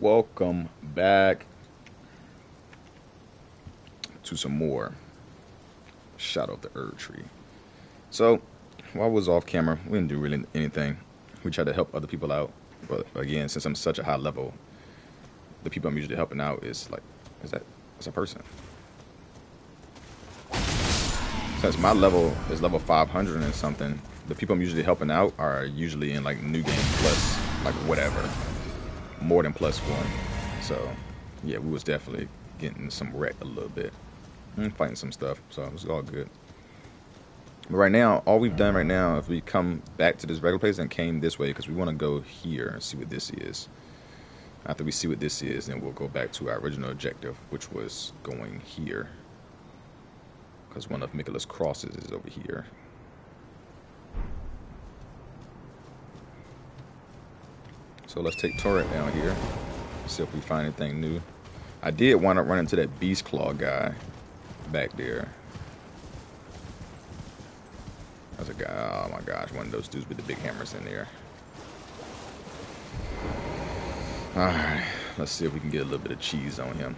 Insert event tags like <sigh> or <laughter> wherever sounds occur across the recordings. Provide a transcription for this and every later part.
welcome back to some more Shadow of the Erdtree. So, while I was off camera, we didn't do really anything. We tried to help other people out, but again, since I'm such a high level, the people I'm usually helping out is like, is that, is a person. Since my level is level 500 and something, the people I'm usually helping out are usually in like new game plus like whatever, more than plus one. So yeah, we was definitely getting some wreck a little bit, and fighting some stuff. So it was all good. But right now, all we've done right now, if we come back to this regular place and came this way, because we want to go here and see what this is. After we see what this is, then we'll go back to our original objective, which was going here. Because one of Miquella's crosses is over here. So let's take Turret down here. See if we find anything new. I did want to run into that Beast Claw guy back there. That's a guy. Oh my gosh, one of those dudes with the big hammers in there. Alright, let's see if we can get a little bit of cheese on him.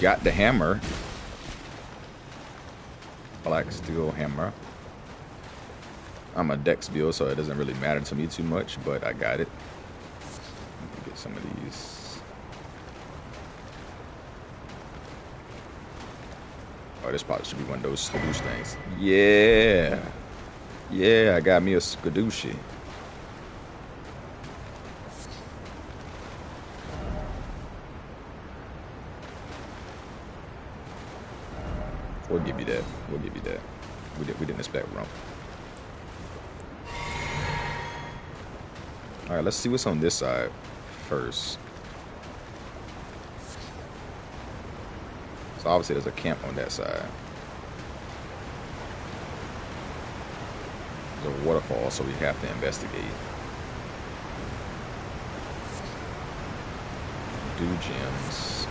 Got the hammer. Black steel hammer. I'm a dex build, so it doesn't really matter to me too much, but I got it. Get some of these. Oh, this probably should be one of those skadoosh things. Yeah. Yeah, I got me a skadooshi. We'll give you that. We'll give you that. We, did, we didn't expect rump. Alright, let's see what's on this side first. So obviously there's a camp on that side. There's a waterfall, so we have to investigate. Do gems.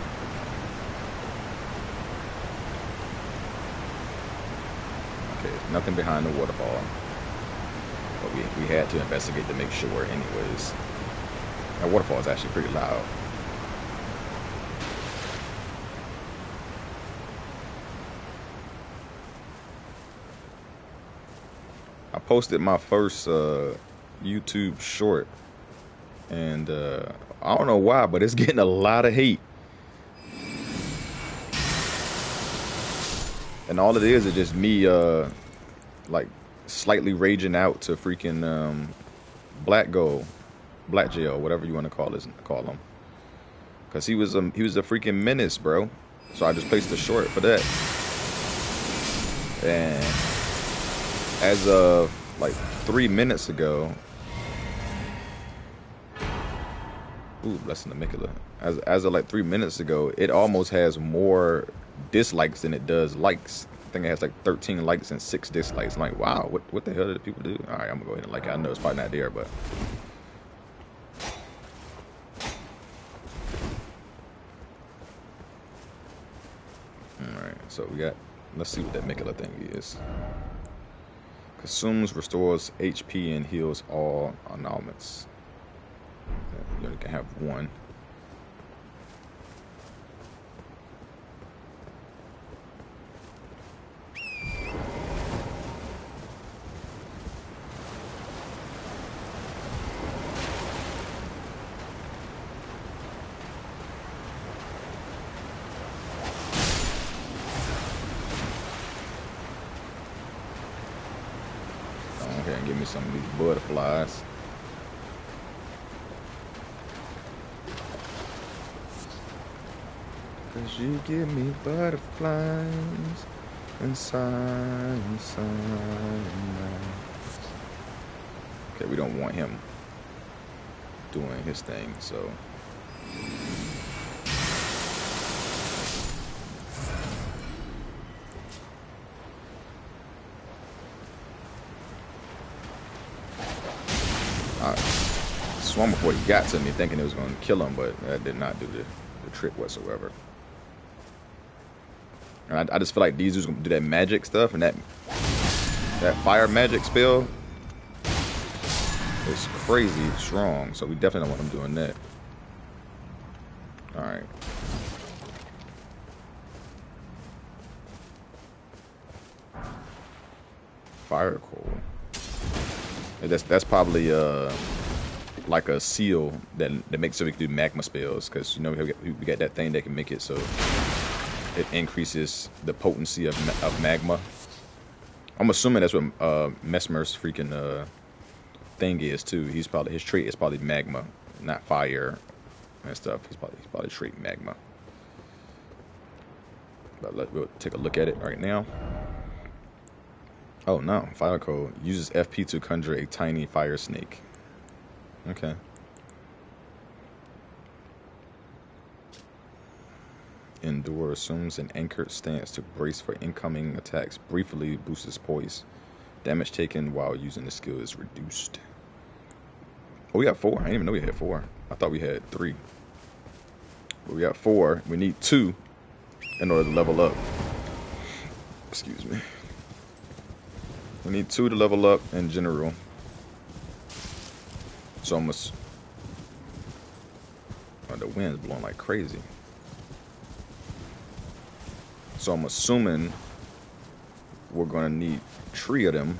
Okay, nothing behind the waterfall. But we, we had to investigate to make sure anyways. That waterfall is actually pretty loud. I posted my first uh, YouTube short and uh, I don't know why, but it's <laughs> getting a lot of hate. and all it is is just me uh like slightly raging out to freaking um black gold black jail whatever you want to call this call him because he was a he was a freaking menace bro so i just placed a short for that and as of like three minutes ago Ooh, blessing the Miquella. As as of like three minutes ago, it almost has more dislikes than it does likes. Think it has like 13 likes and six dislikes. I'm like, wow, what what the hell did people do? All right, I'm gonna go ahead and like it. I know it's probably not there, but. All right, so we got. Let's see what that Miquella thing is. Consumes, restores HP, and heals all anomalies. You only can have one. Okay, give me some of these butterflies. Cause you give me butterflies inside, inside. Okay, we don't want him doing his thing, so. Before he got to me, thinking it was going to kill him, but that did not do the, the trick whatsoever. And I, I just feel like these dudes going to do that magic stuff, and that that fire magic spell is crazy strong, so we definitely don't want him doing that. Alright. Fire coil. That's that's probably uh like a seal that that makes so we can do magma spells because you know we, got, we got that thing that can make it so it increases the potency of of magma. I'm assuming that's what uh, Messmer's freaking uh, thing is too. He's probably his trait is probably magma, not fire and stuff. He's probably he's probably trait magma. But let, we'll take a look at it right now. Oh no, fire coil uses FP to conjure a tiny fire snake. Okay. Endure assumes an anchored stance to brace for incoming attacks. Briefly boosts poise. Damage taken while using the skill is reduced. Oh, we got four. I didn't even know we had four. I thought we had three. But we got four. We need two in order to level up. Excuse me. We need two to level up in general. So almost. Oh, uh, the wind's blowing like crazy. So I'm assuming we're going to need three of them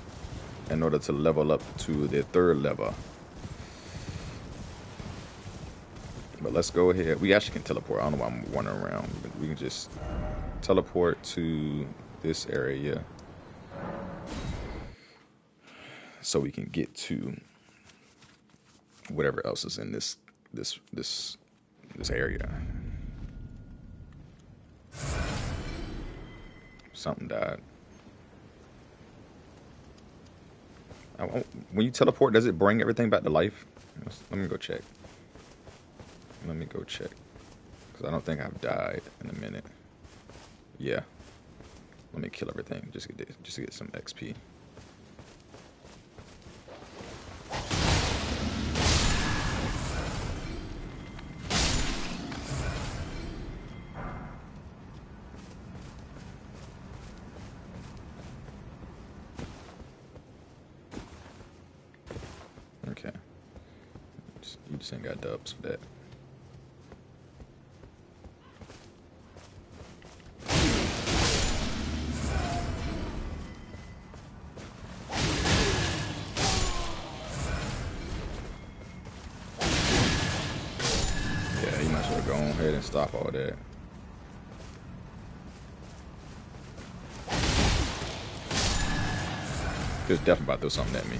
in order to level up to the third level. But let's go ahead. We actually can teleport. I don't know why I'm wandering around. We can just teleport to this area so we can get to whatever else is in this this this this area. Something died. when you teleport, does it bring everything back to life? Let me go check. Let me go check. Because I don't think I've died in a minute. Yeah. Let me kill everything just to get, just to get some XP. Ain't got dubs ahead and stop all that. He definitely about to do something at me.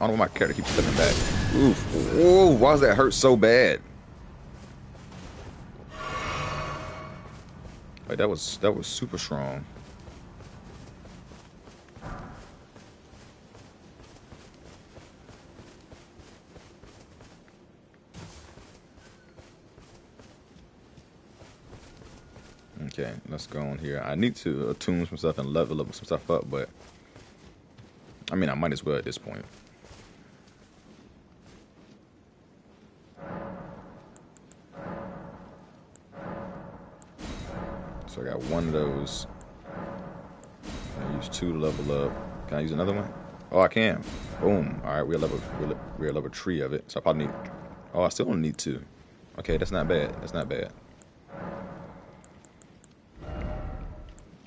I don't why my character keep stepping back. Oof. Ooh, why does that hurt so bad? Like that was that was super strong. Okay, let's go on here. I need to attune some stuff and level up some stuff up, but I mean, I might as well at this point. So I got one of those. I use two to level up. Can I use another one? Oh, I can. Boom. All right, we're level we're, level three of it. So I probably need. Oh, I still only need two. Okay, that's not bad. That's not bad.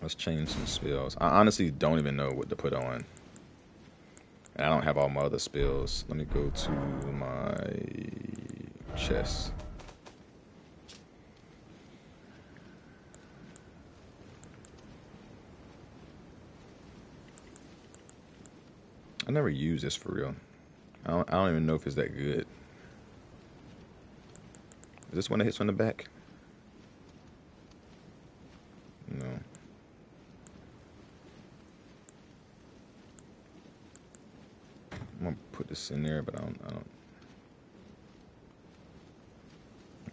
Let's change some spells. I honestly don't even know what to put on. And I don't have all my other spells. Let me go to my chest. I never use this for real. I don't, I don't even know if it's that good. Is this one that hits on the back? No. I'm gonna put this in there, but I don't. I don't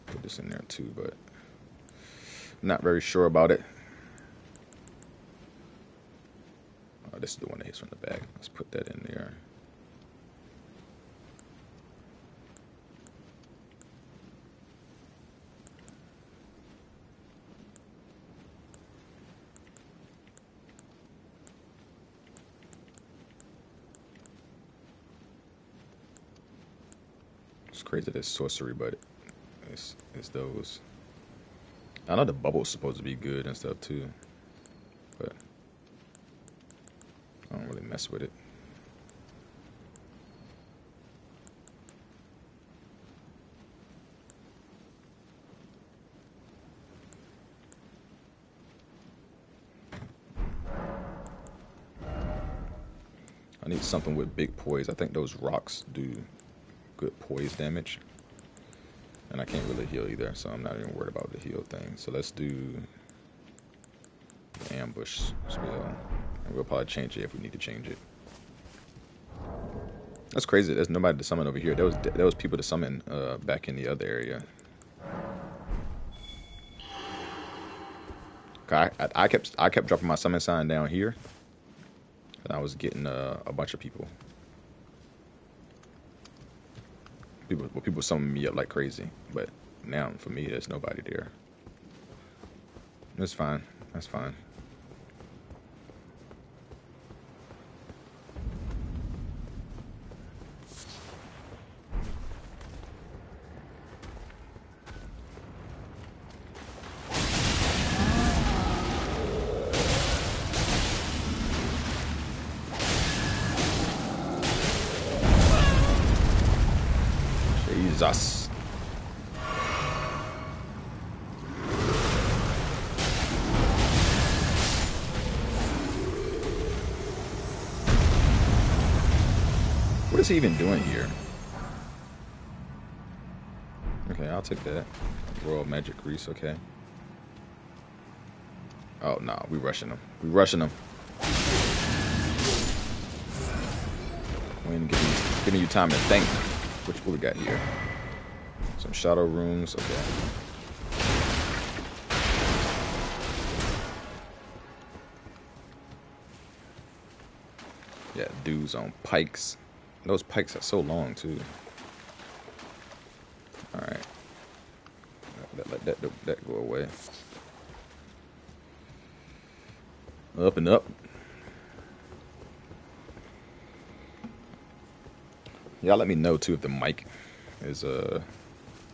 put this in there too, but not very sure about it. This is the one that hits from the back. Let's put that in there. It's crazy that it's sorcery, but it's it's those. I know the bubble's supposed to be good and stuff too, but I don't really mess with it. I need something with big poise. I think those rocks do good poise damage. And I can't really heal either, so I'm not even worried about the heal thing. So let's do ambush spell. We'll probably change it if we need to change it. That's crazy. There's nobody to summon over here. There was there was people to summon uh, back in the other area. I, I, I kept I kept dropping my summon sign down here, and I was getting uh, a bunch of people. People, well, people summon me up like crazy, but now for me, there's nobody there. That's fine. That's fine. He even doing here? Okay, I'll take that. Royal Magic Grease, okay. Oh, no, nah, we rushing him. We rushing him. We giving you, giving you time to think. Which what we got here? Some shadow rooms, okay. Yeah, dudes on pikes. Those pikes are so long too. Alright. Let, let that, that, that go away. Up and up. Y'all let me know too if the mic is uh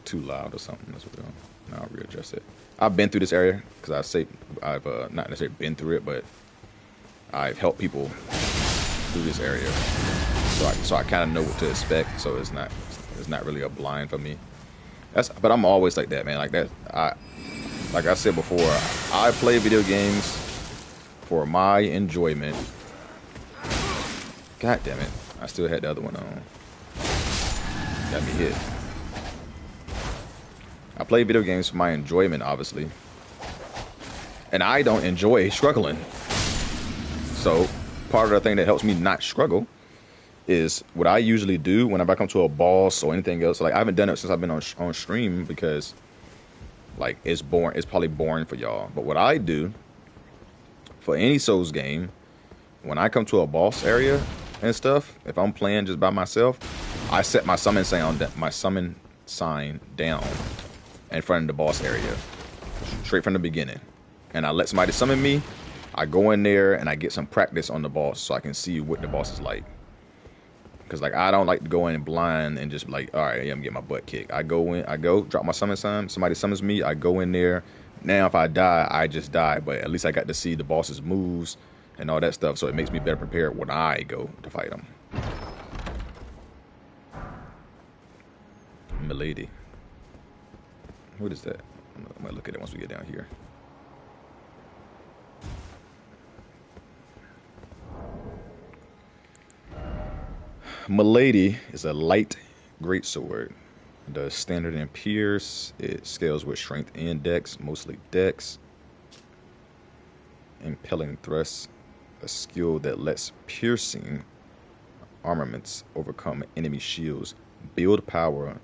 too loud or something as well. Now I'll readjust it. I've been through this area because I say I've uh, not necessarily been through it, but I've helped people through this area, so I so I kind of know what to expect. So it's not it's not really a blind for me. That's but I'm always like that, man. Like that. I like I said before, I play video games for my enjoyment. God damn it! I still had the other one on. Got me hit. I play video games for my enjoyment, obviously. And I don't enjoy struggling. So, part of the thing that helps me not struggle is what I usually do whenever I come to a boss or anything else. Like, I haven't done it since I've been on, on stream because, like, it's boring. It's probably boring for y'all. But what I do for any Souls game, when I come to a boss area and stuff, if I'm playing just by myself, I set my summon sign my summon sign down in front of the boss area, straight from the beginning, and I let somebody summon me. I go in there and I get some practice on the boss so I can see what the boss is like. Cause like I don't like to go in blind and just like, all right, yeah, I'm getting my butt kicked. I go in, I go drop my summon sign. Somebody summons me, I go in there. Now if I die, I just die. But at least I got to see the boss's moves and all that stuff, so it makes me better prepared when I go to fight them. Milady. What is that? I might look at it once we get down here. Milady is a light greatsword. The standard in pierce. It scales with strength and dex, mostly dex. Impaling thrust, a skill that lets piercing armaments overcome enemy shields, build power,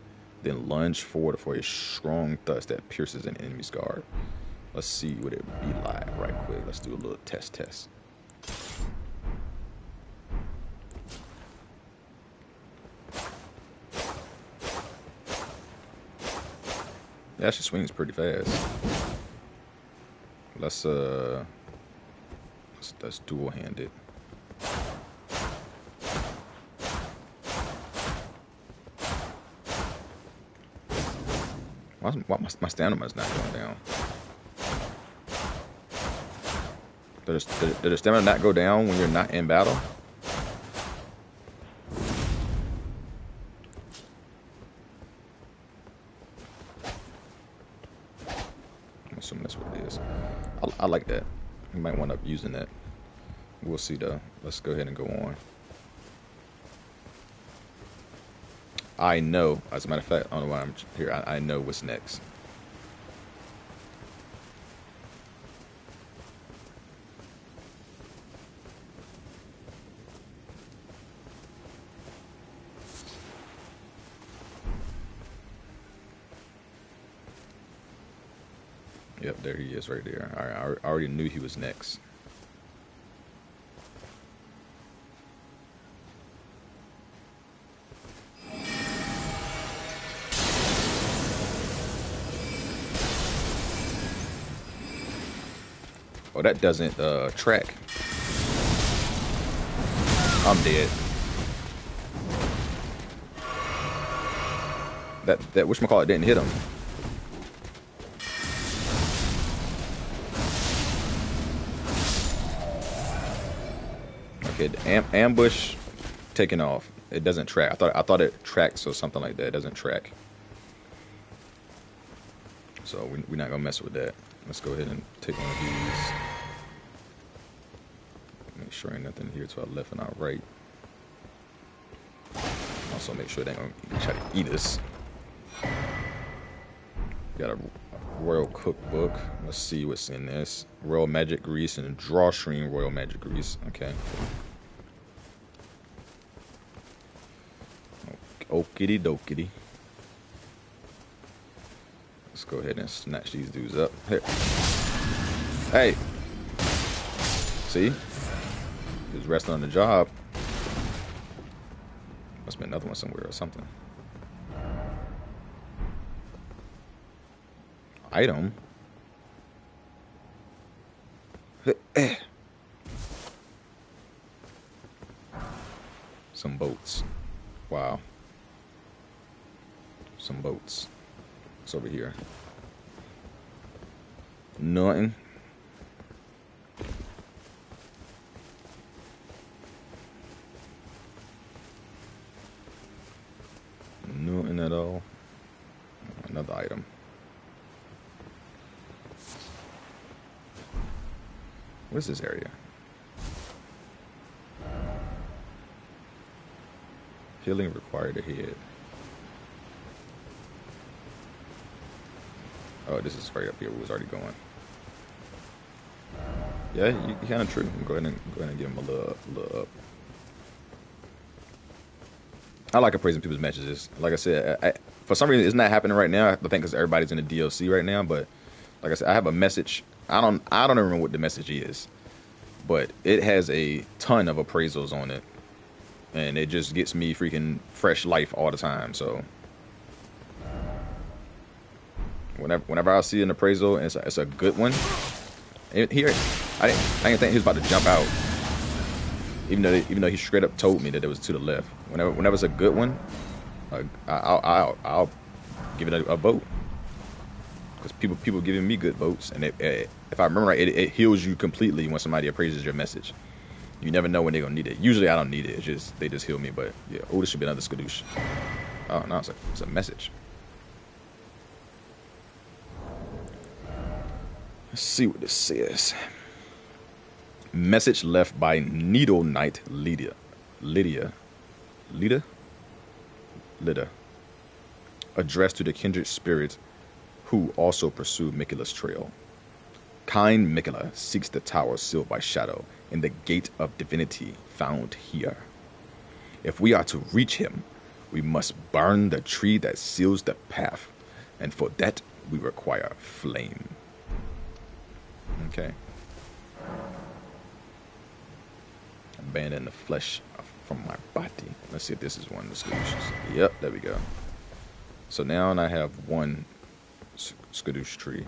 then lunge forward for a strong thrust that pierces an enemy's guard. Let's see what it be like right quick. Let's do a little test test. Yeah, she swings pretty fast. Let's uh, let's, let's dual hand it. Why, why my, my stamina's not going down? Does, does, does stamina not go down when you're not in battle? I'm assuming that's what it is. I, I like that. You might wind up using that. We'll see though. Let's go ahead and go on. I know, as a matter of fact, I don't know why I'm here. I, I know what's next. Yep, there he is right there. Right, I already knew he was next. Oh, that doesn't uh, track. I'm dead. That that whatchamacallit didn't hit him. Am ambush taking off. It doesn't track. I thought I thought it tracks or something like that. It doesn't track. So we, we're not gonna mess with that. Let's go ahead and take one of these. Make sure ain't nothing here to our left and our right. Also make sure they don't try to eat us. Got a royal cookbook. Let's see what's in this. Royal magic grease and drawstring royal magic grease. Okay. Okity dokity. Let's go ahead and snatch these dudes up. Here. Hey. See? Was resting on the job. Must be another one somewhere or something. Item. Some boats. Wow. Some boats. What's over here? Nothing. Nothing at all. Another item. What is this area? Healing required ahead. Oh, this is right up here. We was already going. Yeah, you, kind of true. Go ahead and go ahead and give him a little, little up. I like appraising people's messages. Like I said, I, for some reason it's not happening right now. I think because everybody's in the DLC right now. But like I said, I have a message. I don't I don't even remember what the message is, but it has a ton of appraisals on it, and it just gets me freaking fresh life all the time. So whenever whenever I see an appraisal and it's a, it's a good one, here I didn't I didn't think he was about to jump out even though even though he straight up told me that it was to the left. Whenever whenever it's a good one, uh, I'll, I'll I'll give it a, a vote because people people giving me good votes, and it, it, if I remember right, it, it, heals you completely when somebody appraises your message. You never know when they're gonna need it. Usually I don't need it. It's just they just heal me. But yeah, oh, this should be another skadoosh. Oh no, it's a, it's a message. Let's see what this says. Message left by Needle Knight Lydia. Lydia. Lydia? Lydia. Addressed to the kindred spirit who also pursue Miquella's trail. Kind Miquella seeks the tower sealed by shadow in the gate of divinity found here. If we are to reach him, we must burn the tree that seals the path, and for that we require flame. Okay. abandon the flesh from my body. Let's see if this is one of the solutions. Yep, there we go. So now I have one Skadoosh tree.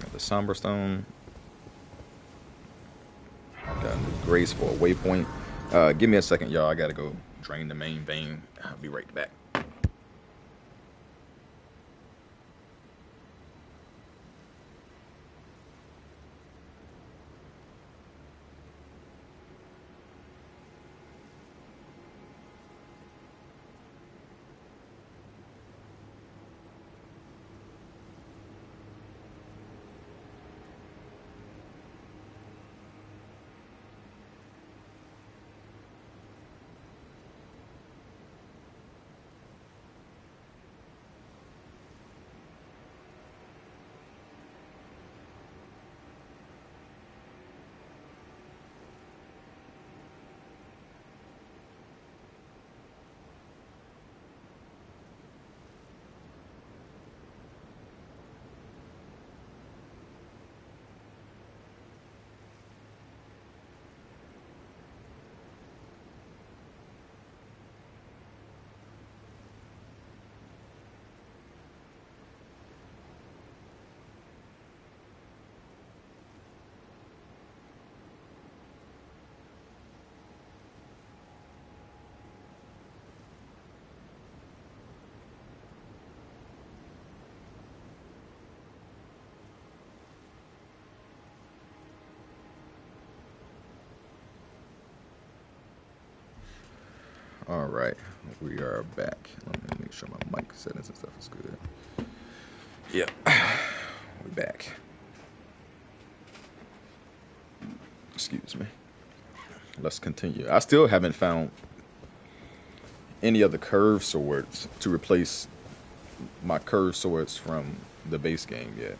Got the Somber Stone. Got a new Grace for a waypoint. Uh, give me a second, y'all. I gotta go drain the main vein. I'll be right back. All right, we are back. Let me make sure my mic settings and stuff is good. Yep, we're back. Excuse me. Let's continue. I still haven't found any other curved swords to replace my curved swords from the base game yet.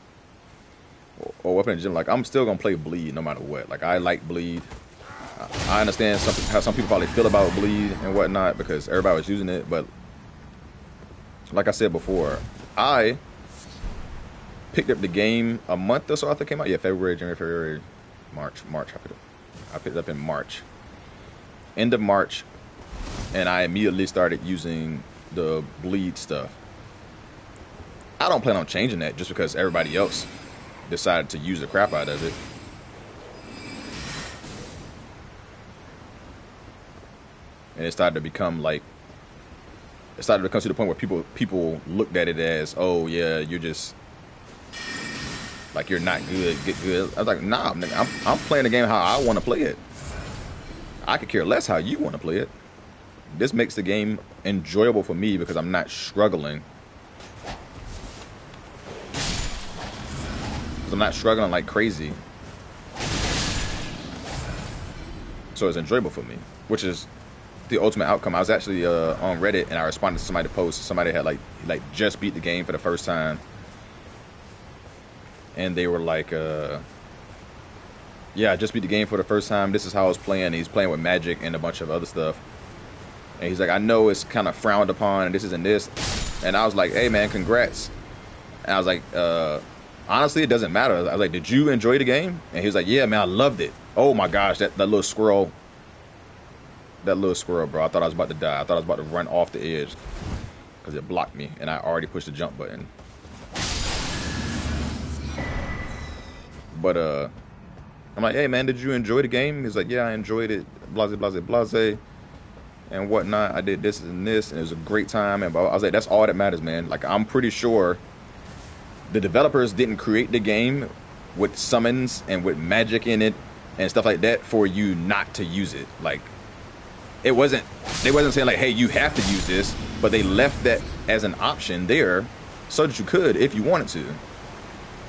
Or, or weapon in general. Like I'm still gonna play bleed no matter what. Like I like bleed. I understand some, how some people probably feel about bleed and whatnot because everybody was using it, but like I said before, I picked up the game a month or so after it came out. Yeah, February, January, February, March, March. I picked, up, I picked it up in March, end of March, and I immediately started using the bleed stuff. I don't plan on changing that just because everybody else decided to use the crap out of it. And it started to become like it started to come to the point where people people looked at it as, oh yeah, you're just like you're not good, get good. I was like, nah, I'm I'm playing the game how I want to play it. I could care less how you want to play it. This makes the game enjoyable for me because I'm not struggling. I'm not struggling like crazy. So it's enjoyable for me, which is the ultimate outcome. I was actually uh, on Reddit and I responded to somebody post. Somebody had like like just beat the game for the first time, and they were like, uh, "Yeah, I just beat the game for the first time. This is how I was playing." He's playing with magic and a bunch of other stuff, and he's like, "I know it's kind of frowned upon, and this isn't this." And I was like, "Hey, man, congrats!" And I was like, uh, "Honestly, it doesn't matter." I was like, "Did you enjoy the game?" And he was like, "Yeah, man, I loved it. Oh my gosh, that that little squirrel." That little squirrel, bro. I thought I was about to die. I thought I was about to run off the edge because it blocked me, and I already pushed the jump button. But uh, I'm like, hey man, did you enjoy the game? He's like, yeah, I enjoyed it. Blase, blase, blase, and whatnot. I did this and this, and it was a great time. And I was like, that's all that matters, man. Like, I'm pretty sure the developers didn't create the game with summons and with magic in it and stuff like that for you not to use it. Like, it wasn't they wasn't saying like hey you have to use this but they left that as an option there so that you could if you wanted to.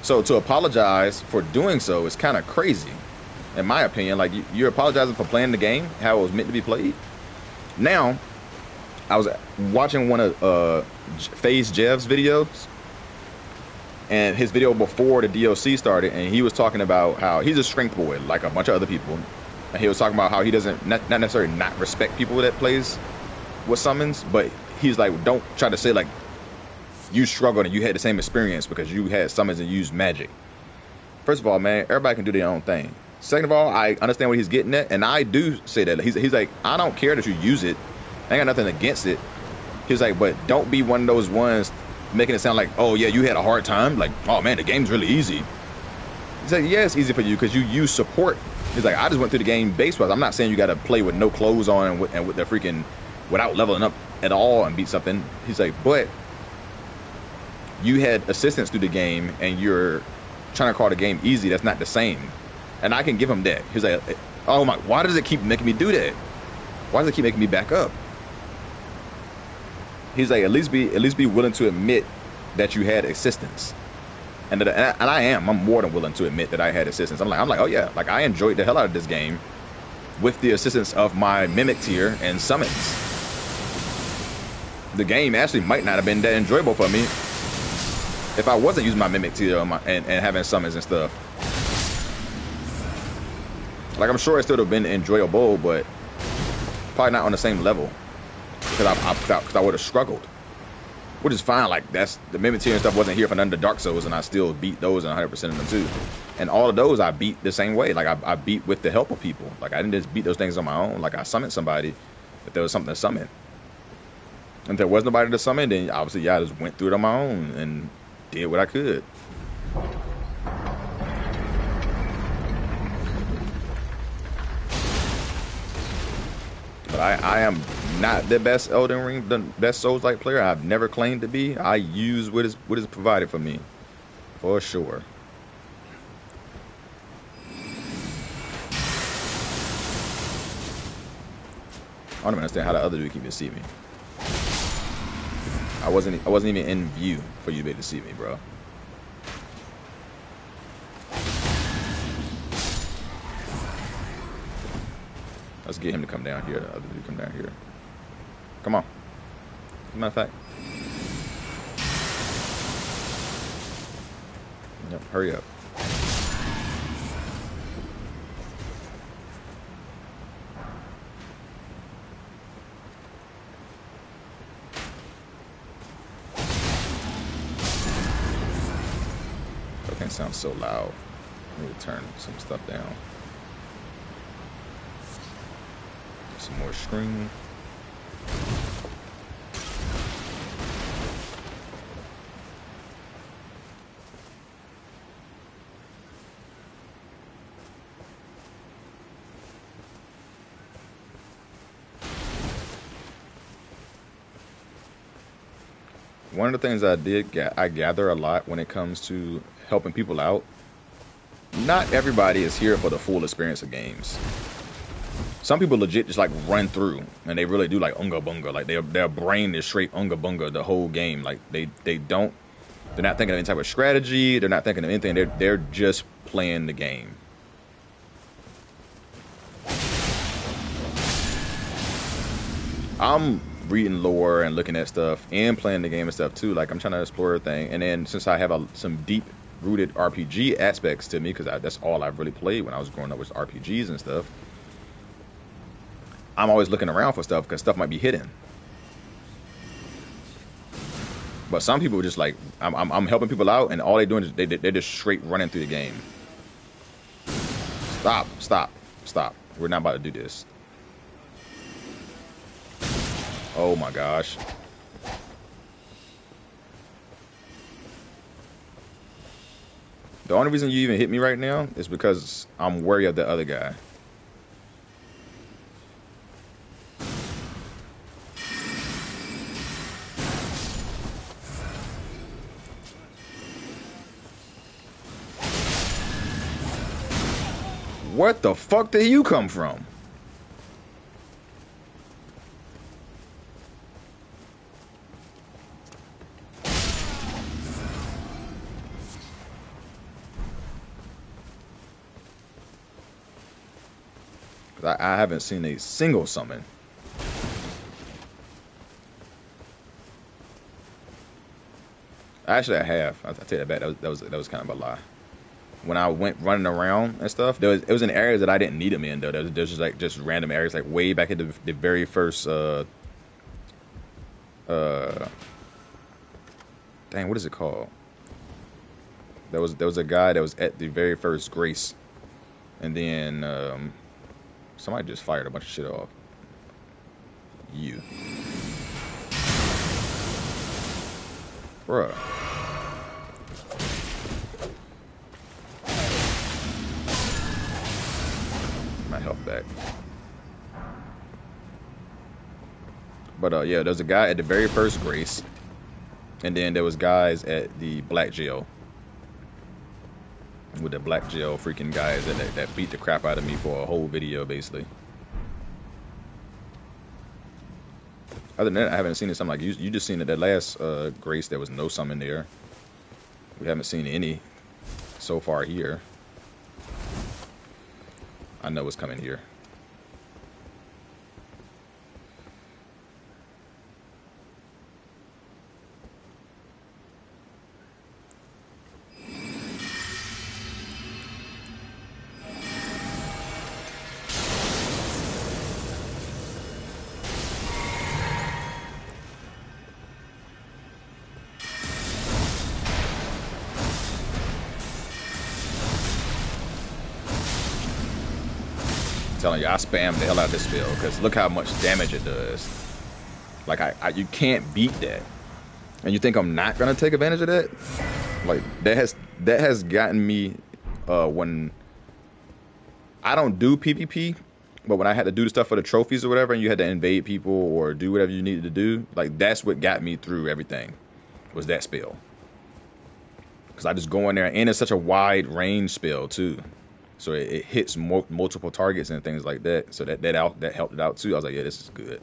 So to apologize for doing so is kind of crazy in my opinion. Like you're apologizing for playing the game how it was meant to be played. Now i was watching one of uh FaZe Jev's videos and his video before the DLC started and he was talking about how he's a strength boy like a bunch of other people and he was talking about how he doesn't not, not necessarily not respect people that plays with summons, but he's like, don't try to say like you struggled and you had the same experience because you had summons and used magic. First of all, man, everybody can do their own thing. Second of all, I understand what he's getting at, and I do say that he's he's like, I don't care that you use it. I ain't got nothing against it. He's like, but don't be one of those ones making it sound like, oh yeah, you had a hard time. Like, oh man, the game's really easy. He's like, yeah, it's easy for you because you use support. He's like, I just went through the game base wise. I'm not saying you got to play with no clothes on and with, and with the freaking without leveling up at all and beat something. He's like, but you had assistance through the game and you're trying to call the game easy. That's not the same. And I can give him that. He's like, oh my, why does it keep making me do that? Why does it keep making me back up? He's like, at least be at least be willing to admit that you had assistance. And, that, and I am. I'm more than willing to admit that I had assistance. I'm like, I'm like, oh yeah, like I enjoyed the hell out of this game with the assistance of my mimic tear and summons. The game actually might not have been that enjoyable for me if I wasn't using my mimic tear and, and, and having summons and stuff. Like I'm sure it still would have been enjoyable, but probably not on the same level because I, I, I would have struggled. Which is fine. Like that's the mimic and stuff wasn't here for none of the Dark Souls, and I still beat those and 100 percent of them too. And all of those I beat the same way. Like I, I beat with the help of people. Like I didn't just beat those things on my own. Like I summoned somebody if there was something to summon. And if there was nobody to summon, then obviously yeah, I just went through it on my own and did what I could. But I, I am not the best Elden Ring, the best Souls-like player. I've never claimed to be. I use what is what is provided for me, for sure. I don't understand how the other dude can even see me. I wasn't I wasn't even in view for you to be able to see me, bro. Let's get him to come down here. The other dude come down here. Come on. Matter of fact. Yep, hurry up. That sounds so loud. Let me turn some stuff down. Some more screen. One of the things I did get, I gather a lot when it comes to helping people out. Not everybody is here for the full experience of games some people legit just like run through and they really do like unga bunga. Like their their brain is straight unga bunga the whole game. Like they they don't they're not thinking of any type of strategy. They're not thinking of anything. They're they're just playing the game. I'm reading lore and looking at stuff and playing the game and stuff too. Like I'm trying to explore everything. And then since I have a, some deep rooted RPG aspects to me, because that's all I've really played when I was growing up was RPGs and stuff. I'm always looking around for stuff because stuff might be hidden. But some people are just like I'm, I'm, I'm, helping people out, and all they're doing is they, they're just straight running through the game. Stop! Stop! Stop! We're not about to do this. Oh my gosh. The only reason you even hit me right now is because I'm wary of the other guy. What the fuck did you come from? I, I haven't seen a single summon. Actually, I have. I, I you that, that was, that was that was kind of a lie when I went running around and stuff, there was it was in areas that I didn't need them in though. There was, there was just like just random areas, like way back at the, the very first. Uh, uh, dang, what is it called? There was there was a guy that was at the very first Grace, and then um, somebody just fired a bunch of shit off. You. Bruh. Health back. But uh, yeah, there's a guy at the very first Grace, and then there was guys at the Black Jail. With the Black Jail freaking guys that, that, beat the crap out of me for a whole video, basically. Other than that, I haven't seen it. Something like you, you just seen it that last uh, Grace. There was no summon there. We haven't seen any so far here. I know what's coming here. Telling you, I spam the hell out of this spell because look how much damage it does. Like I, I, you can't beat that. And you think I'm not gonna take advantage of that? Like that has that has gotten me uh, when I don't do PvP, but when I had to do the stuff for the trophies or whatever, and you had to invade people or do whatever you needed to do, like that's what got me through everything. Was that spell? Because I just go in there, and it's such a wide range spell too so it, it hits mo- multiple targets and things like that. So that that out that helped it out too. I was like, yeah, this is good.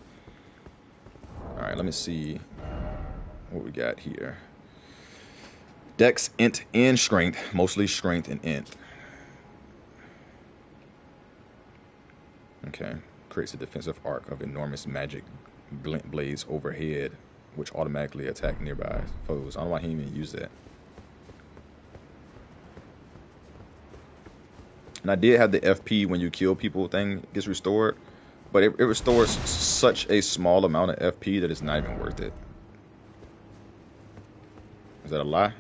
All right, let me see what we got here. Dex, int, and strength, mostly strength and int. Okay, creates a defensive arc of enormous magic blades overhead, which automatically attack nearby foes. I don't know why he even use that. And I did have the FP when you kill people thing gets restored, but it, it restores such a small amount of FP that it's not even worth it. Is that a lie?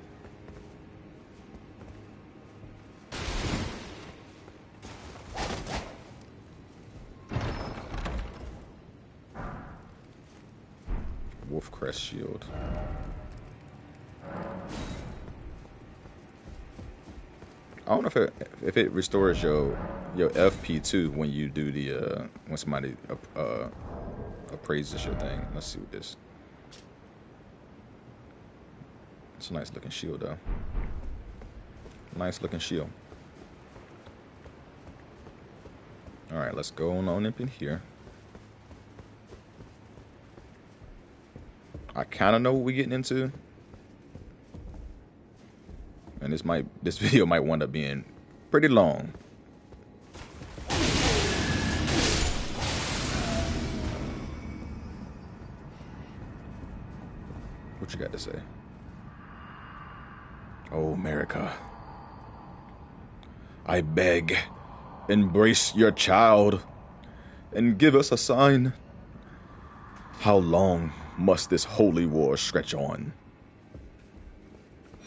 Wolf Crest Shield. I don't know if it if it restores your your FP too when you do the uh when somebody uh appraises your thing. Let's see what this. It's a nice looking shield though. Nice looking shield. All right, let's go on, on up in here. I kind of know what we're getting into and this might this <laughs> video might wind up being pretty long. What you got to say? Oh, Marika. I beg, embrace your child and give us a sign. How long must this holy war stretch on?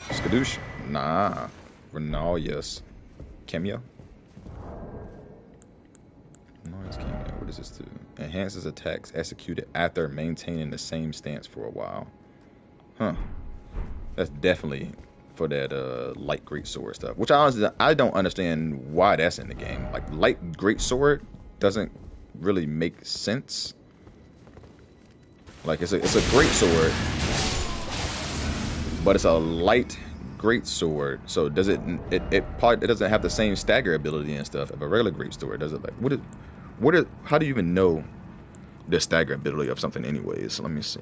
Skadoosh? Nah. Renal, yes. Cameo? Cameo. What does this do? Enhances attacks executed after maintaining the same stance for a while. Huh. That's definitely for that uh, light great sword stuff. Which I honestly I don't understand why that's in the game. Like light great sword doesn't really make sense. Like it's a it's a great sword, but it's a light great sword. So does it? It it probably it doesn't have the same stagger ability and stuff of a regular great sword, does it? Like what is what is how do you even know the stagger ability of something anyways? Let me see.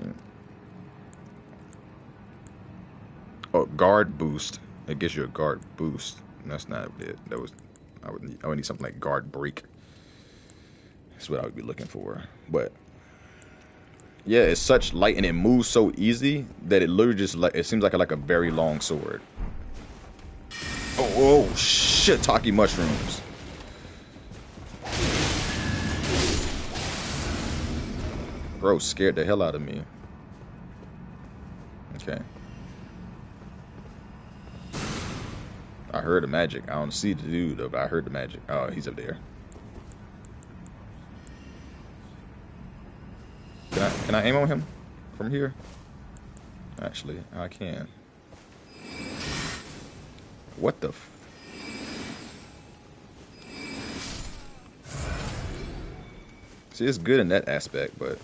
Oh, guard boost. It gives you a guard boost. That's not it. That was I would need, I would need something like guard break. That's what I would be looking for. But yeah, it's such light and it moves so easy that it literally just like it seems like a, like a very long sword. Oh, oh shit, Taki mushrooms. Bro scared the hell out of me. Okay. I heard the magic. I don't see the dude, but I heard the magic. Oh, he's up there. Can I can I aim on him from here? Actually, I can. What the See, it's good in that aspect, but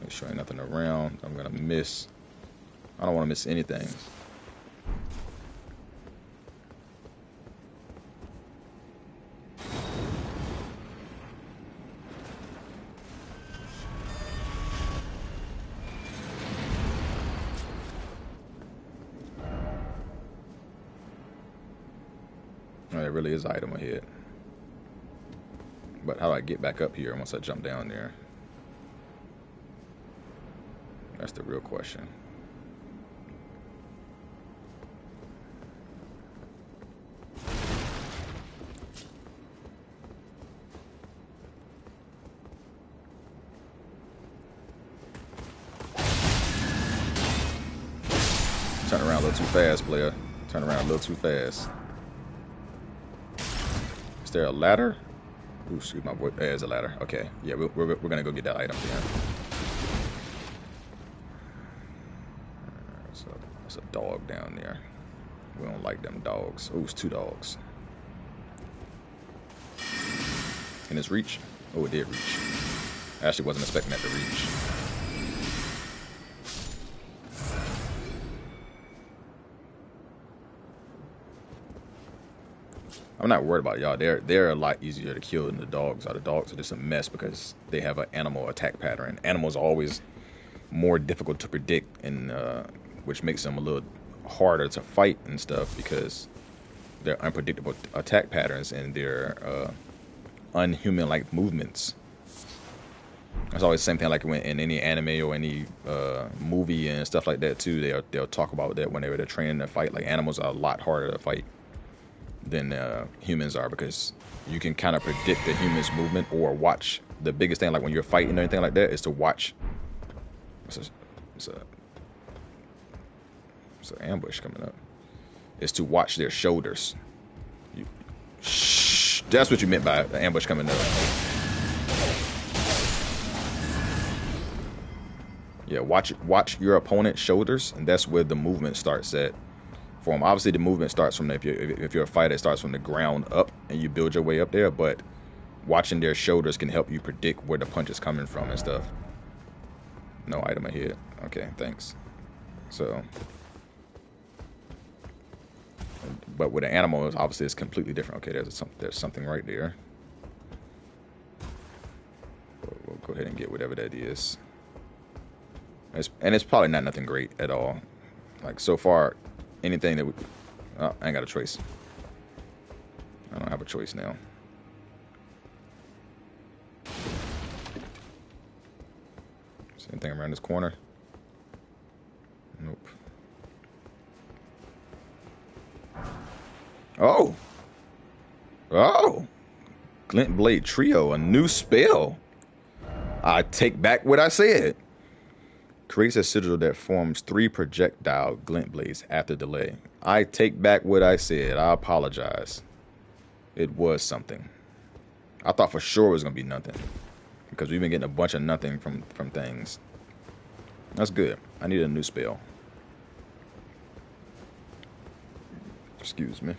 make sure ain't nothing around. I'm gonna miss. I don't want to miss anything. Item ahead. But how do I get back up here once I jump down there? That's the real question. Turn around a little too fast, player. Turn around a little too fast. Is there a ladder? Ooh, excuse my voice. There's a ladder. Okay. Yeah, we're, we're, we're going to go get that item then. So, there's a dog down there. We don't like them dogs. Oh, it's two dogs. Can this reach? Oh, it did reach. I actually wasn't expecting that to reach. I'm not worried about y'all. They're they're a lot easier to kill than the dogs are. The dogs are just a mess because they have an animal attack pattern. Animals are always more difficult to predict, and uh, which makes them a little harder to fight and stuff because they're unpredictable attack patterns and their uh, unhuman-like movements. It's always the same thing like when in any anime or any uh, movie and stuff like that too. They'll they'll talk about that whenever they're training to fight. Like animals are a lot harder to fight than uh, humans are because you can kind of predict the human's movement or watch the biggest thing like when you're fighting or anything like that is to watch. It's a, it's a, it's an ambush coming up. Is to watch their shoulders. You, shh, that's what you meant by ambush coming up. Yeah watch watch your opponent's shoulders and that's where the movement starts at Obviously, the movement starts from if you're if you're a fighter, it starts from the ground up, and you build your way up there. But watching their shoulders can help you predict where the punch is coming from and stuff. No item ahead. Okay, thanks. So, but with an animal, obviously it's completely different. Okay, there's some there's something right there. We'll, we'll go ahead and get whatever that is. It's, and it's probably not nothing great at all. Like so far, anything that we... Oh, I ain't got a choice. I don't have a choice now. See anything around this corner? Nope. Oh! Oh! Glint Blade Trio, a new spell. I take back what I said. Creates a sigil that forms three projectile glint blades after delay. I take back what I said. I apologize. It was something. I thought for sure it was gonna be nothing. Because we've been getting a bunch of nothing from, from things. That's good. I need a new spell. Excuse me.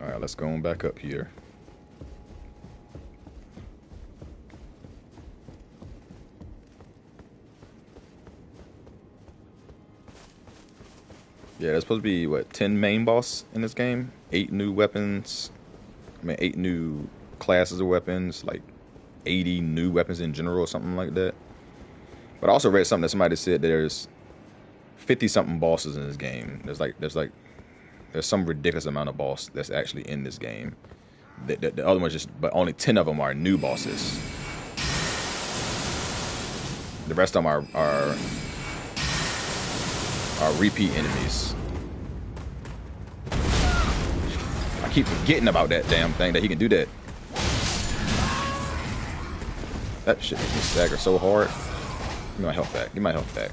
Alright, let's go on back up here. Yeah, there's supposed to be what ten main boss in this game, eight new weapons. I mean, eight new classes of weapons, like eighty new weapons in general, or something like that. But I also read something that somebody said there's fifty something bosses in this game. There's like there's like there's some ridiculous amount of boss that's actually in this game. The, the, the other ones just, but only ten of them are new bosses. The rest of them are are are repeat enemies. I keep forgetting about that damn thing that he can do that. That shit makes me stagger so hard. Give me my health back. Give my health back.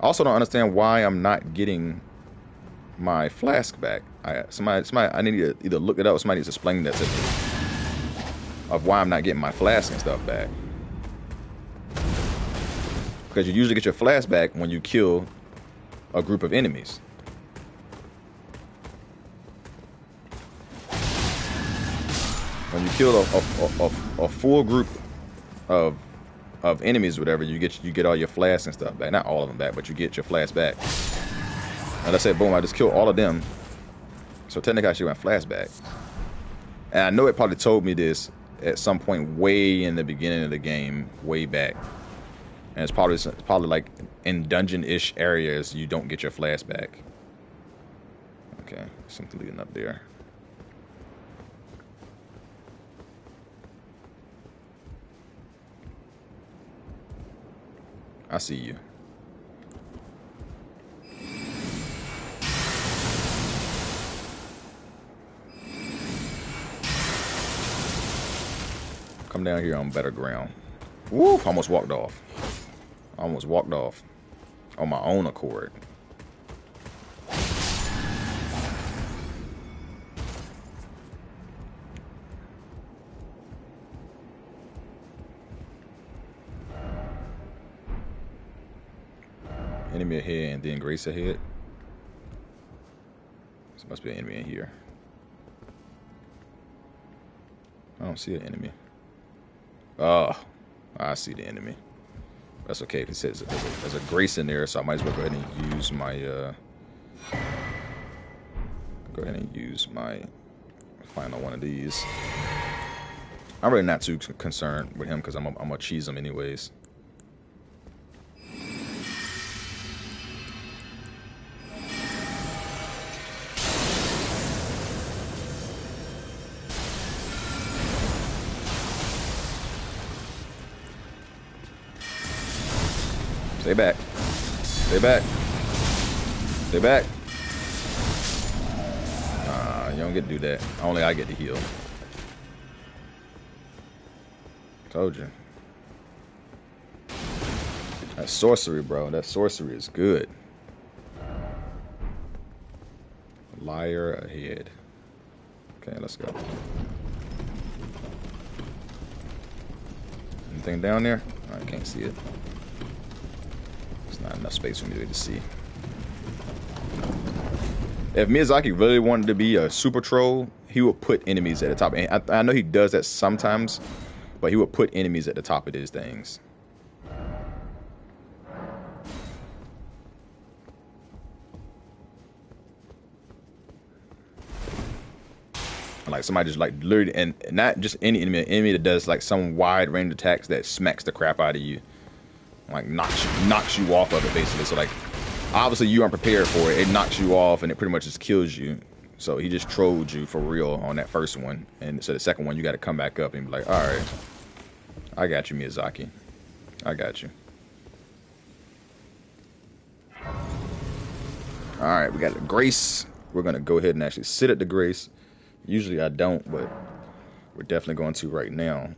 I also don't understand why I'm not getting my flask back. I somebody somebody I need to either look it up or somebody needs to explain that to me. of why I'm not getting my flask and stuff back. Because you usually get your flask back when you kill a group of enemies. When you kill a, a, a, a full group of of enemies, whatever, you get you get all your flasks and stuff back. Not all of them back, but you get your flasks back. And I said, boom, I just killed all of them. So technically, I should went flask back. And I know it probably told me this at some point way in the beginning of the game, way back. And it's probably it's probably like in dungeon-ish areas you don't get your flask back. Okay, something leading up there. I see you. Come down here on better ground. Woo! Almost walked off. Almost walked off. On my own accord. Enemy ahead and then Grace ahead. This must be an enemy in here. I don't see an enemy. Oh, I see the enemy. That's okay. It says there's a, there's a, grace in there, so I might as well go ahead and use my. Uh, go ahead and use my final one of these. I'm really not too concerned with him because I'm, I'm gonna cheese him anyways. Stay back. Stay back. Stay back. Nah, you don't get to do that. Only I get to heal. Told you. That sorcery, bro. That sorcery is good. Liar ahead. Okay, let's go. Anything down there? I can't see it not enough space for me to see. If Miyazaki really wanted to be a super troll, he would put enemies at the top. And I, I know he does that sometimes, but he would put enemies at the top of his things. like somebody just like literally and not just any enemy enemy that does like some wide range attacks that smacks the crap out of you like knocks you, knocks you off of it basically. So like obviously you aren't prepared for it. It knocks you off and it pretty much just kills you. So he just trolled you for real on that first one. And so the second one you got to come back up and be like, all right, I got you, Miyazaki. I got you. All right, we got the Grace. We're gonna go ahead and actually sit at the Grace. Usually I don't, but we're definitely going to right now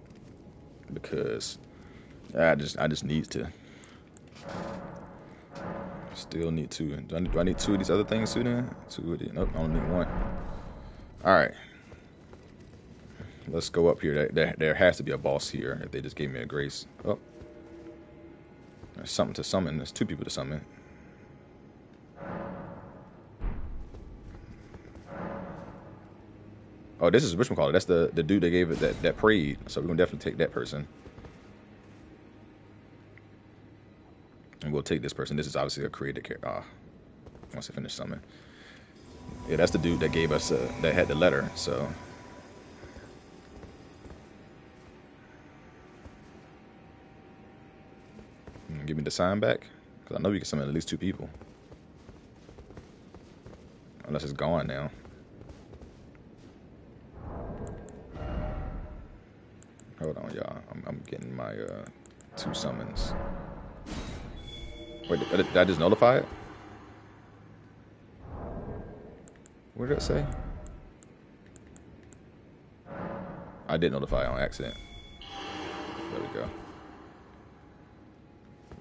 because I just I just need to. Still need two. Do I need, do I need two of these other things too then? Two of these. Nope, I only need one. Alright. Let's go up here. There, there, has to be a boss here if they just gave me a grace. Oh. There's something to summon. There's two people to summon. Oh, this is which Richmond Caller. That's the, the dude that gave it that, that prayed. So we're gonna definitely take that person. And we'll take this person. This is obviously a created character. Ah, once I finish summon. Yeah, that's the dude that gave us, uh, that had the letter, so. Give me the sign back? Because I know you can summon at least two people. Unless it's gone now. Hold on, y'all. I'm, I'm, getting my uh, two summons. Wait, did, I just notify it? What did it say? I did notify on accident. There we go.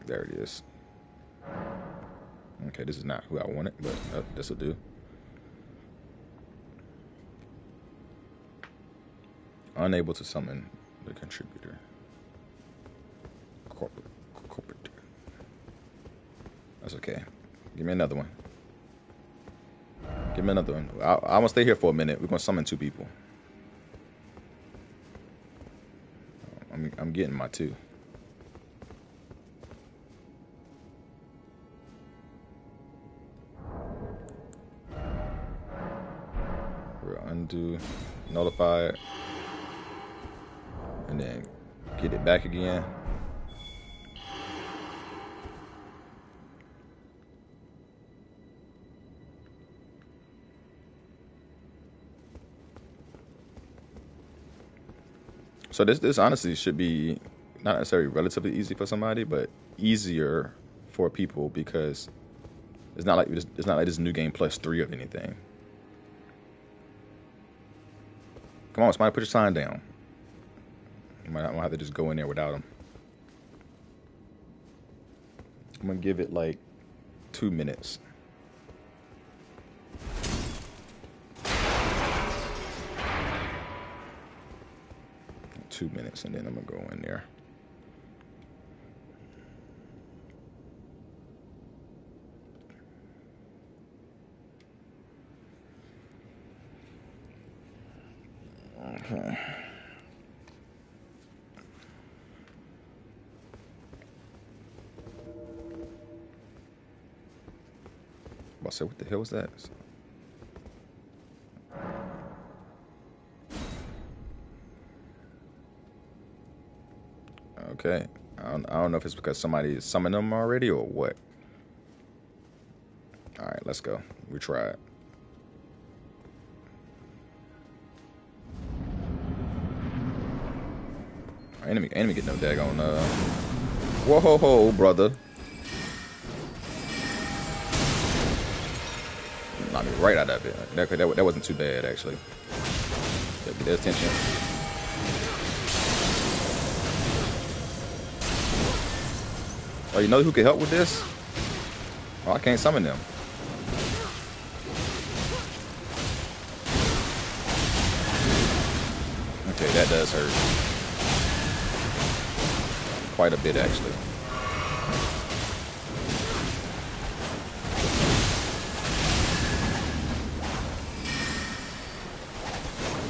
There it is. Okay, this is not who I wanted, but uh, this will do. Unable to summon The contributor. That's okay. Give me another one. Give me another one. I, I'm gonna stay here for a minute. We're gonna summon two people. I'm I'm getting my two. We'll undo, it, and then get it back again. So this this honestly should be not necessarily relatively easy for somebody, but easier for people because it's not like it's not like this new game plus three of anything. Come on, somebody put your sign down. I might, I might have to just go in there without them. I'm gonna give it like two minutes. Two minutes, and then I'm gonna go in there. Okay. I said, what the hell was that? Okay. I don't, I don't know if it's because somebody summoned them already or what. All right, let's go. We try it. Enemy, enemy get no daggone. Uh, whoa, ho, ho, brother. Knocked me right out of it. That, that, that wasn't too bad, actually. Get their Oh, you know who can help with this? Oh, I can't summon them. Okay, that does hurt quite a bit actually.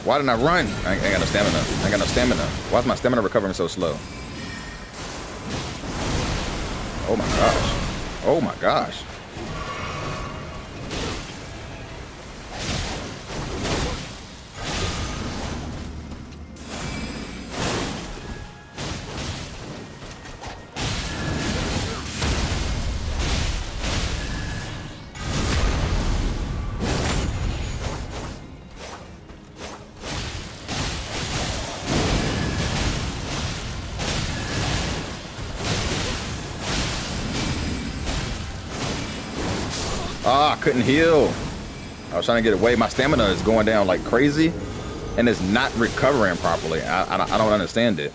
Why didn't I run? I ain't, got no stamina. I ain't got no stamina. Why is my stamina recovering so slow? Oh my gosh. Couldn't heal. I was trying to get away. My stamina is going down like crazy, and it's not recovering properly. I, I, I don't understand it.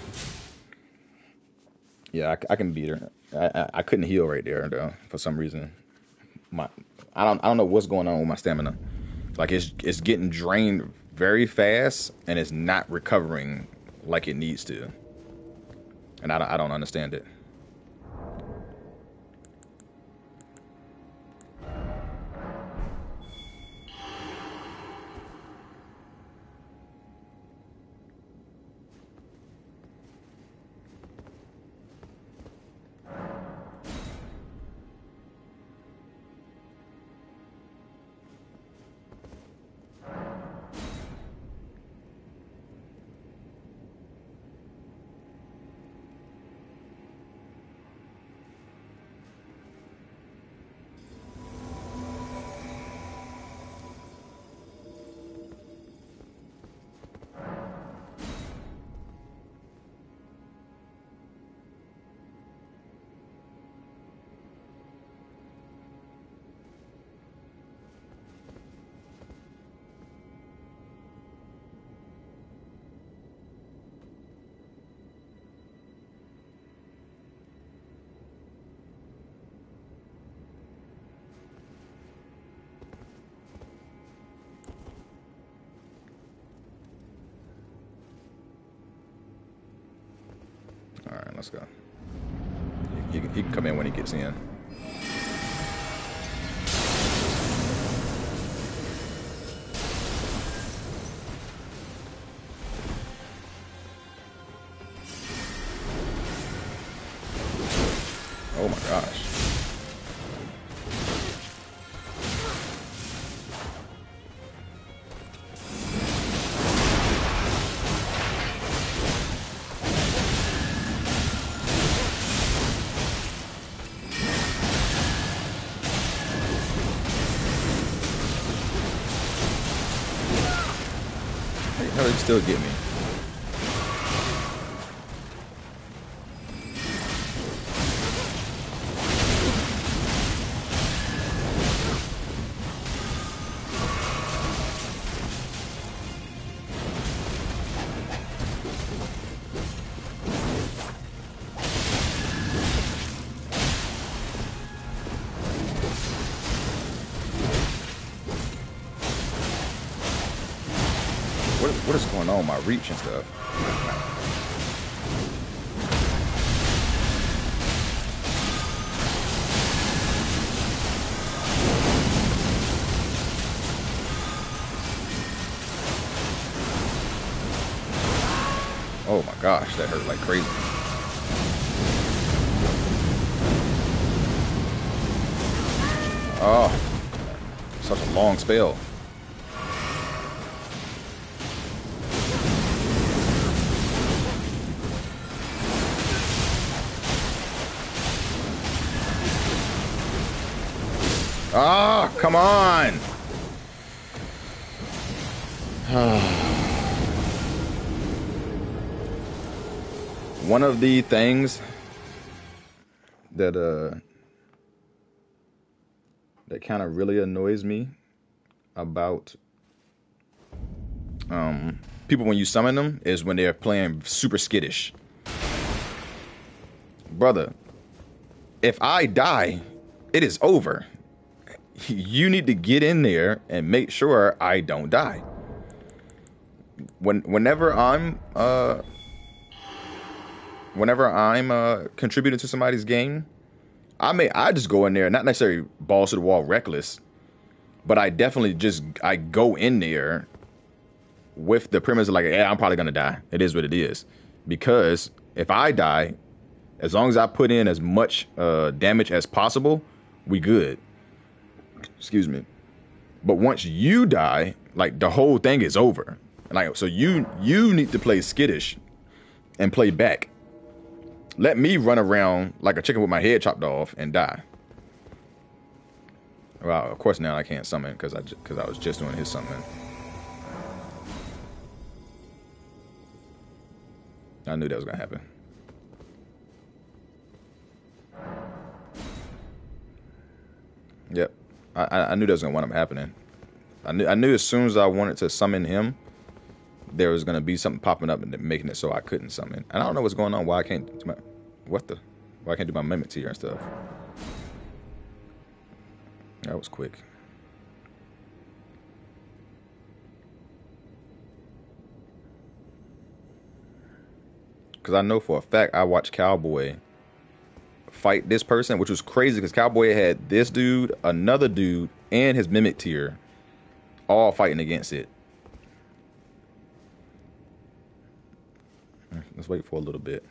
Yeah, I, I can beat her. I, I, couldn't heal right there though for some reason. My I don't I don't know what's going on with my stamina. Like it's it's getting drained very fast, and it's not recovering like it needs to. And I, I don't understand it. In still get me? On my reach and stuff? Oh my gosh, that hurt like crazy. Oh, such a long spell. One of the things that uh that kind of really annoys me about um people when you summon them is when they're playing super skittish. Brother, if I die, it is over. You need to get in there and make sure I don't die. When whenever I'm uh whenever I'm uh contributing to somebody's game, I may I just go in there, not necessarily balls to the wall reckless, but I definitely just I go in there with the premise of like, yeah, I'm probably gonna die. It is what it is. Because if I die, as long as I put in as much uh, damage as possible, we good. Excuse me. But once you die, like the whole thing is over. Like so you you need to play skittish and play back. Let me run around like a chicken with my head chopped off and die. Well, of course now I can't summon because I because I was just doing his summon. I knew that was gonna happen. Yep, I, I knew that was gonna wind up happening. I knew I knew as soon as I wanted to summon him, there was gonna be something popping up and making it so I couldn't summon. And I don't know what's going on. Why I can't? my- What the? Why I can't do my mimic tear and stuff? That was quick. Because I know for a fact I watched Cowboy fight this person, which was crazy because Cowboy had this dude, another dude, and his mimic tear all fighting against it. Let's wait for a little bit.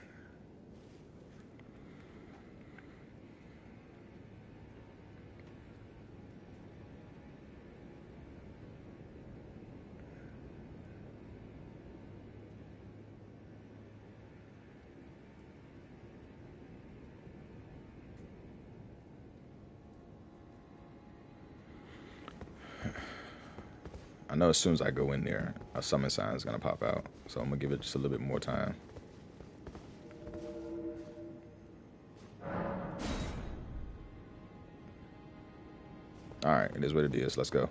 Know as soon as I go in there, a summon sign is gonna pop out. So I'm gonna give it just a little bit more time. All right, it is what it is. Let's go.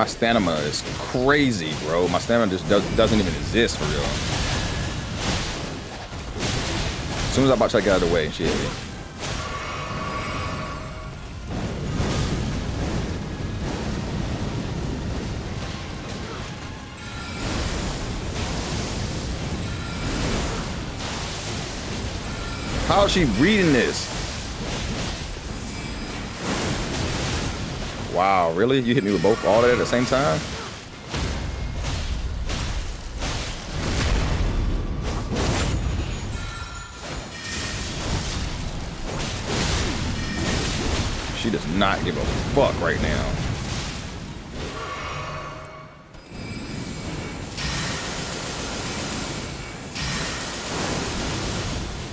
My stamina is crazy, bro. My stamina just does, doesn't even exist for real. As soon as I about to get out of the way, she hit me. How is she reading this? Wow, really? You hit me with both all that at the same time? She does not give a fuck right now.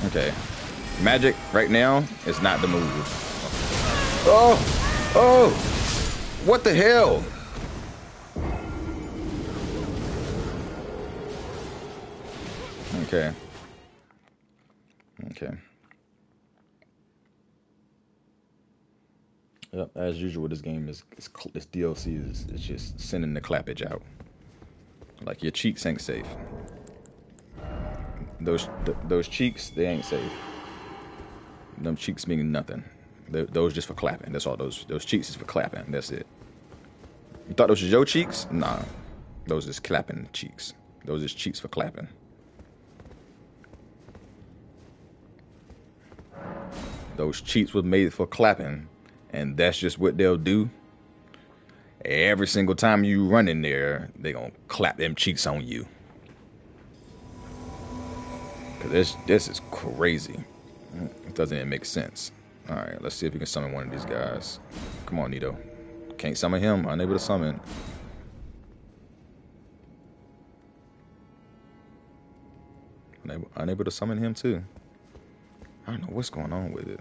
Okay. Magic right now is not the move. Oh! Oh! What the hell? Okay. Okay. Yep, as usual, this game is, is this DLC is, is just sending the clappage out. Like your cheeks ain't safe. Those th those cheeks, they ain't safe. Them cheeks mean nothing. Th those just for clapping. That's all. Those those cheeks is for clapping. That's it. You thought those was your cheeks? Nah. Those is clapping cheeks. Those is cheeks for clapping. Those cheeks was made for clapping, and that's just what they'll do. Every single time you run in there, they gonna clap them cheeks on you. Cause this this is crazy. It doesn't even make sense. All right, let's see if we can summon one of these guys. Come on, Nito. Can't summon him. Unable to summon. Unable, unable to summon him too. I don't know what's going on with it.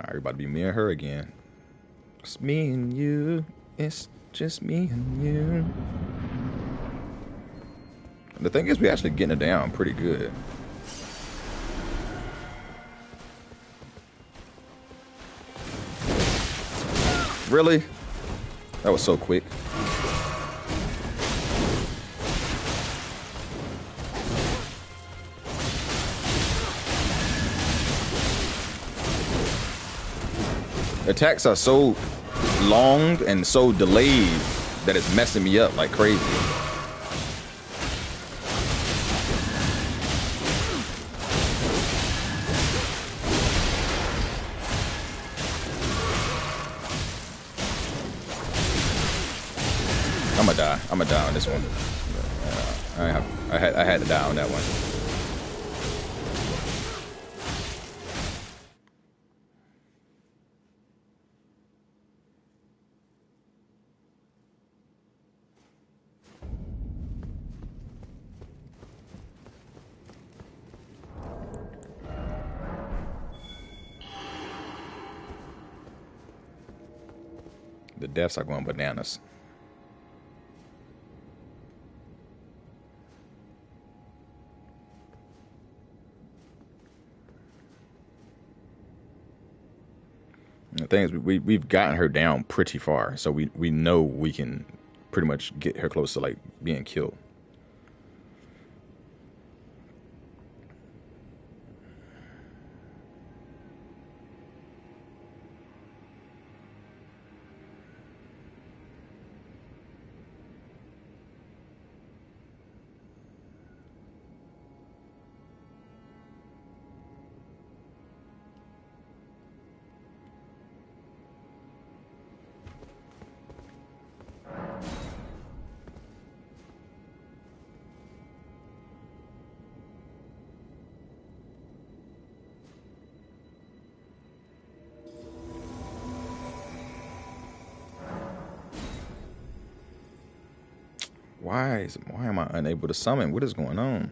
All right, be me and her again. It's me and you. It's just me and you. The thing is, we actually getting it down pretty good. Really? That was so quick. Attacks are so long and so delayed that it's messing me up like crazy. I'm gonna die. On this one. I, have, I had I had to die on that one. The deaths are going bananas. The thing is, we we've gotten her down pretty far, so we we know we can pretty much get her close to like being killed. Why is why am I unable to summon? What is going on?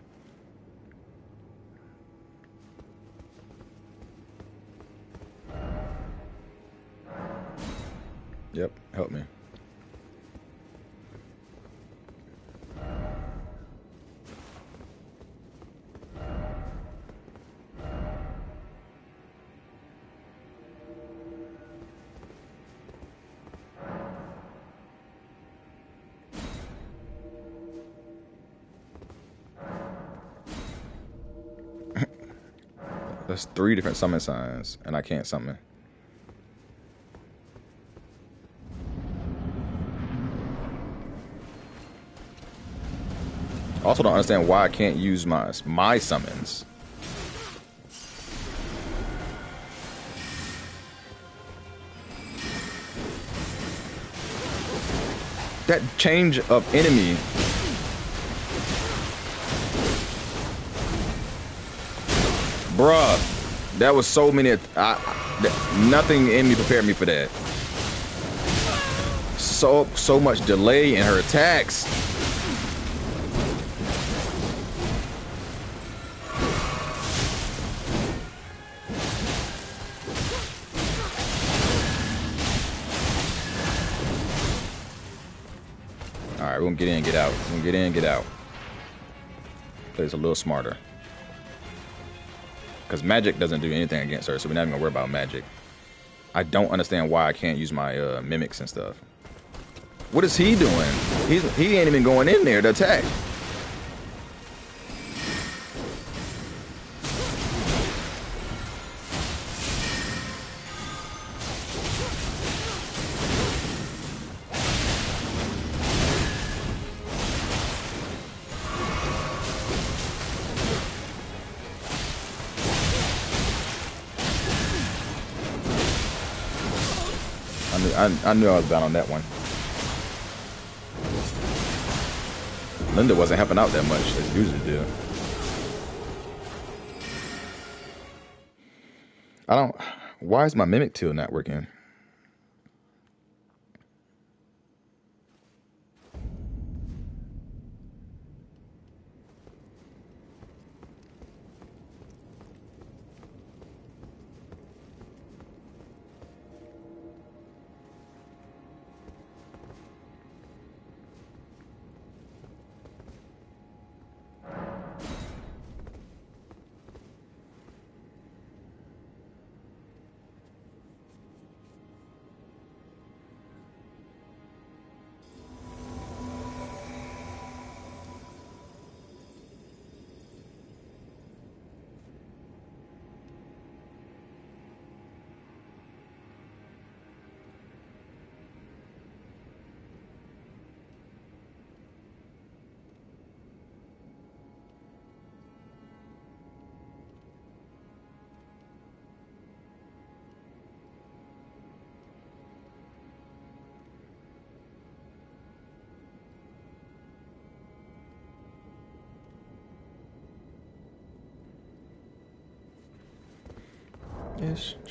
That's three different summon signs, and I can't summon. I also don't understand why I can't use my my summons. That change of enemy Bruh, that was so many. I, nothing in me prepared me for that. So so much delay in her attacks. All right, we're gonna get in, get out. We're gonna get in, get out. Plays a little smarter. Because magic doesn't do anything against her, so we're not even gonna worry about magic. I don't understand why I can't use my uh, mimics and stuff. What is he doing? He's he ain't even going in there to attack. I, I knew I was bound on that one. Linda wasn't helping out that much as usually do. I don't. Why is my mimic tool not working?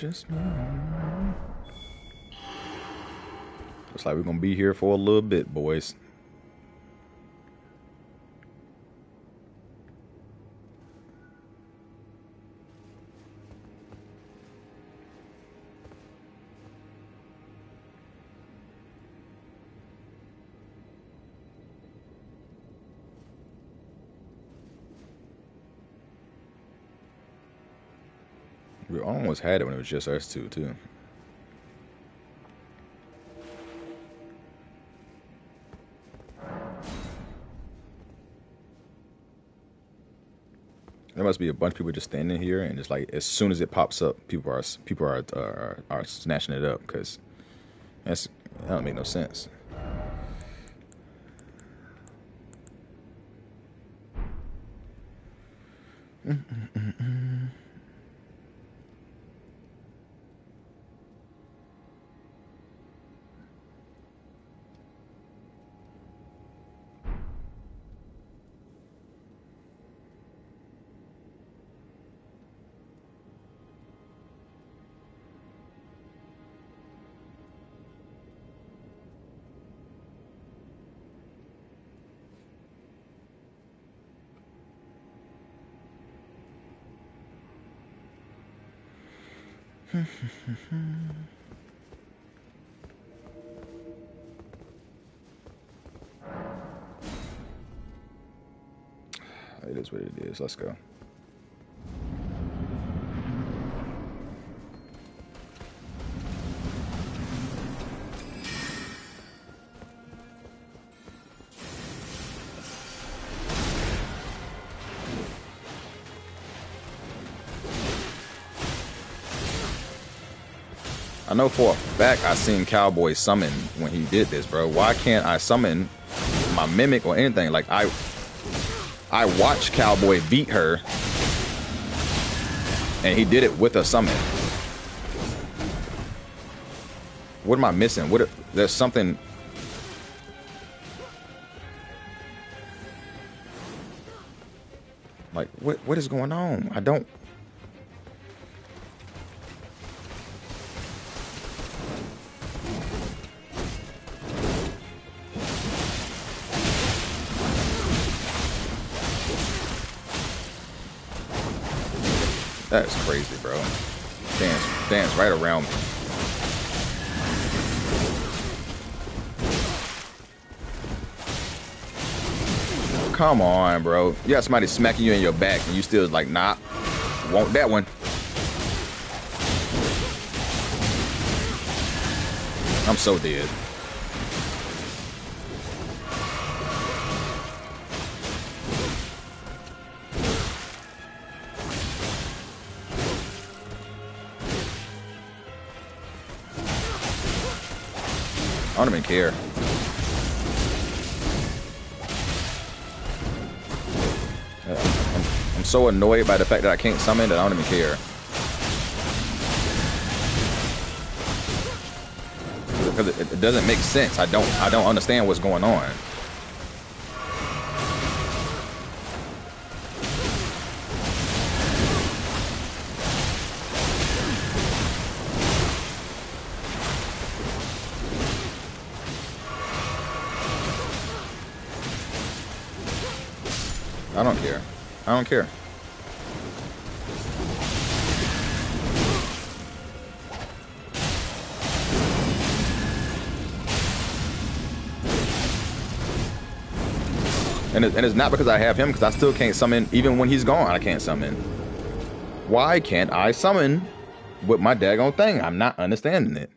Just. Looks like we're gonna be here for a little bit, boys. We almost had it when it was just us two, too. There must be a bunch of people just standing here, and it's like as soon as it pops up, people are people are are, are snatching it up because that's that don't make no sense. <laughs> <laughs> it is what it is. Let's go. I know for a fact I seen Cowboy summon when he did this, bro. Why can't I summon my mimic or anything? Like I I watched Cowboy beat her and he did it with a summon. What am I missing? What there's something like what what is going on? I don't That's crazy, bro. Dance, dance right around me. Come on, bro. You got somebody smacking you in your back and you still like, nah, want that one. I'm so dead. I don't even care. I'm, I'm so annoyed by the fact that I can't summon that I don't even care. Because it, it doesn't make sense. I don't I don't understand what's going on. I don't care. And, it, and it's not because I have him, because I still can't summon, even when he's gone, I can't summon. Why can't I summon with my daggone thing? I'm not understanding it.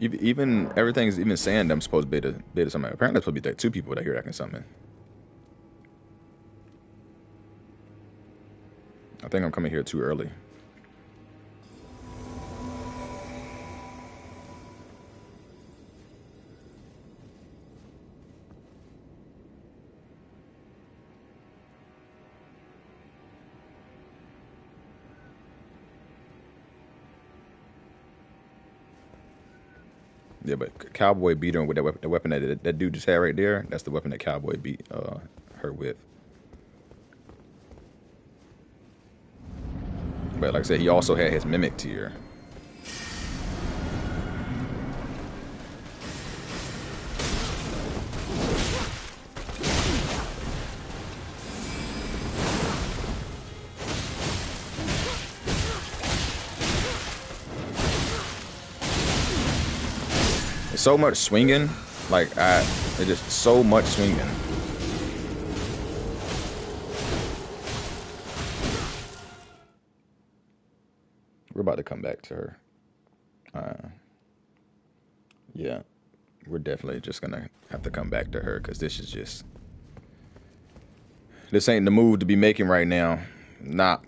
Even everything's even saying I'm supposed to be the be the summon. Apparently, it's supposed to be two people that here that can summon. I think I'm coming here too early. Cowboy beat her with that weapon. The weapon that that dude just had right there. That's the weapon that Cowboy beat uh, her with. But like I said, he also had his mimic tear. So much swinging. Like I, it just so much swinging. We're about to come back to her. Uh, yeah, we're definitely just gonna have to come back to her because this is just this ain't the move to be making right now. Not